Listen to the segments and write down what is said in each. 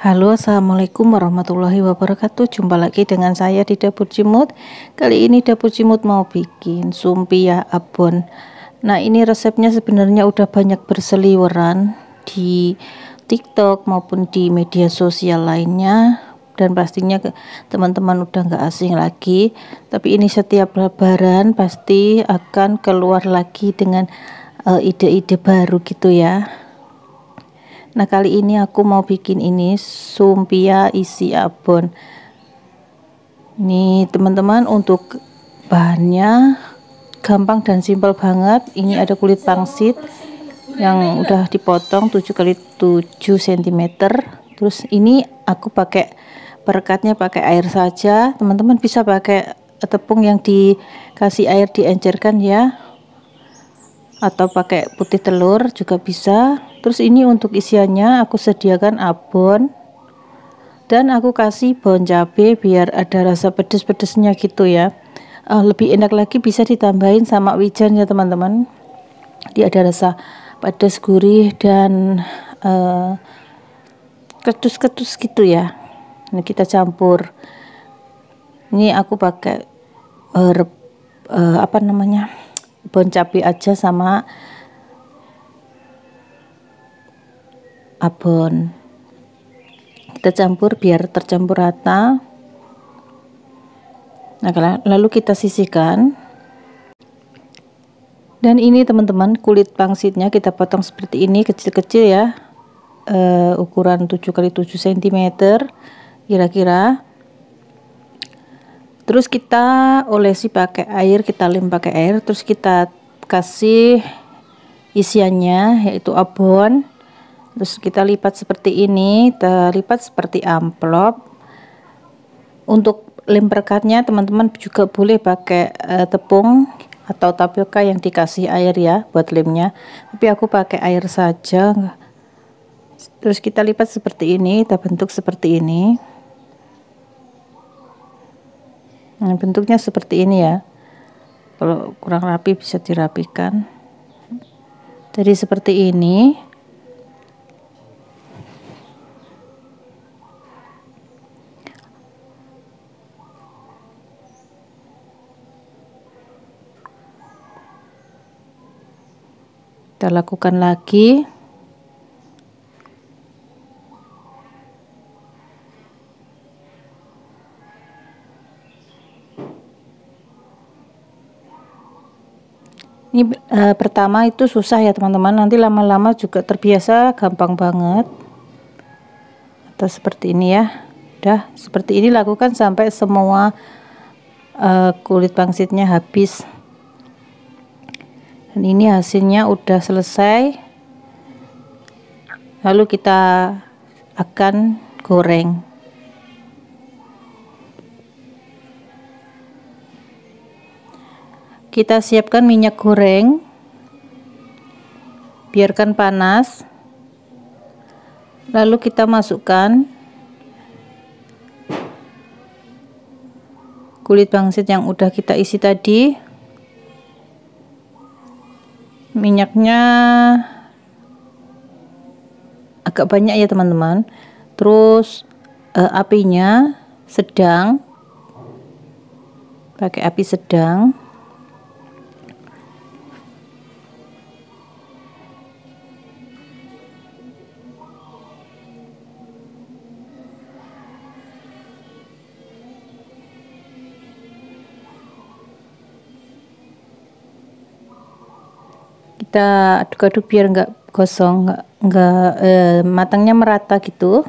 Halo assalamualaikum warahmatullahi wabarakatuh. Jumpa lagi dengan saya di dapur cimut kali ini dapur cimut mau bikin sumpia abon. Nah ini resepnya sebenarnya udah banyak berseliweran di tiktok maupun di media sosial lainnya. Dan pastinya teman-teman udah nggak asing lagi. Tapi ini setiap lebaran pasti akan keluar lagi dengan eh, ide-ide uh, baru gitu ya Nah kali ini aku mau bikin ini sumpia isi abon. Nih teman-teman untuk bahannya gampang dan simpel banget. Ini ada kulit pangsit yang udah dipotong 7 kali 7 cm terus ini aku pakai perekatnya pakai air saja. Teman-teman bisa pakai tepung yang dikasih air diencerkan ya atau pakai putih telur juga bisa. Terus ini untuk isiannya aku sediakan abon. Dan aku kasih bawang cabai biar ada rasa pedes-pedesnya gitu ya. Uh, lebih enak lagi bisa ditambahin sama wijen ya teman-teman. Dia ada rasa pedas gurih dan uh, ketus-ketus gitu ya. Ini kita campur. Ini aku pakai uh, uh, apa namanya bon cabai aja sama abon. Kita campur biar tercampur rata. Nah lalu kita sisihkan. Dan ini teman-teman kulit pangsitnya kita potong seperti ini kecil-kecil ya. Uh, ukuran 7 kali 7 cm kira-kira terus kita olesi pakai air kita lem pakai air terus kita kasih isiannya yaitu abon. Terus kita lipat seperti ini kita lipat seperti amplop. Untuk lem perekatnya teman-teman juga boleh pakai uh, tepung atau tapioka yang dikasih air ya buat lemnya. Tapi aku pakai air saja. Terus kita lipat seperti ini kita bentuk seperti ini nah, bentuknya seperti ini ya. Kalau kurang rapi bisa dirapikan. Jadi seperti ini. Kita lakukan lagi ini uh, pertama itu susah ya teman-teman. Nanti lama-lama juga terbiasa gampang banget. Atau seperti ini ya. Udah seperti ini lakukan sampai semua uh, kulit pangsitnya habis. Dan ini hasilnya udah selesai. Lalu kita akan goreng kita siapkan minyak goreng. Biarkan panas. Lalu kita masukkan kulit pangsit yang udah kita isi tadi. Minyaknya agak banyak ya teman-teman. Terus uh, apinya sedang. Pakai api sedang kita aduk-aduk biar nggak gosong nggak nggak eh, matangnya merata gitu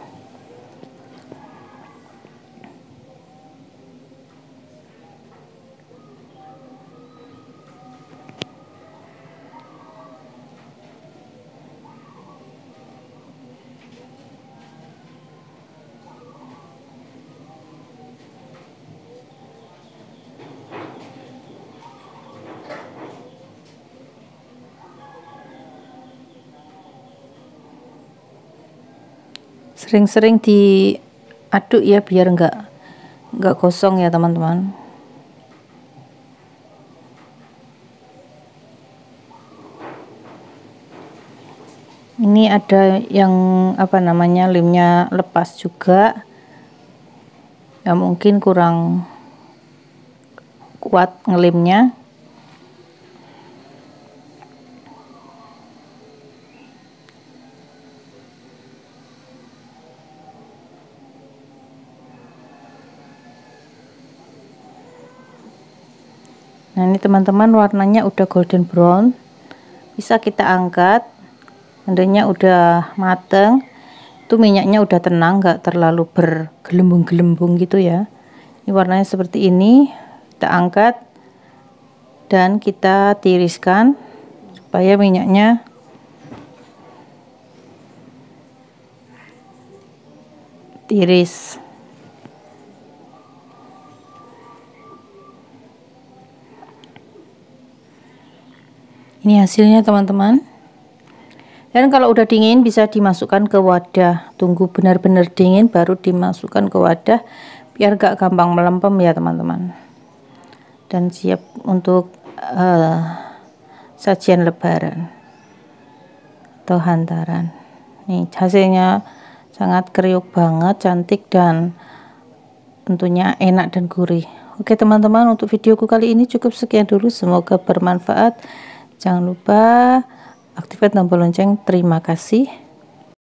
sering-sering diaduk ya biar enggak enggak kosong ya teman-teman. Ini ada yang apa namanya lemnya lepas juga. Ya mungkin kurang kuat ngelimnya nah ini teman-teman warnanya udah golden brown. Bisa kita angkat. Seandainya udah mateng. Itu minyaknya udah tenang nggak terlalu bergelembung-gelembung gitu ya. Ini warnanya seperti ini. Kita angkat. Dan kita tiriskan supaya minyaknya tiris ini hasilnya teman-teman. Dan kalau udah dingin bisa dimasukkan ke wadah. Tunggu benar-benar dingin baru dimasukkan ke wadah biar gak gampang melempem ya teman-teman. Dan siap untuk uh, sajian lebaran atau hantaran. Nih hasilnya sangat kriuk banget cantik dan tentunya enak dan gurih. Oke teman-teman untuk videoku kali ini cukup sekian dulu. Semoga bermanfaat Jangan lupa aktifkan tombol lonceng. Terima kasih.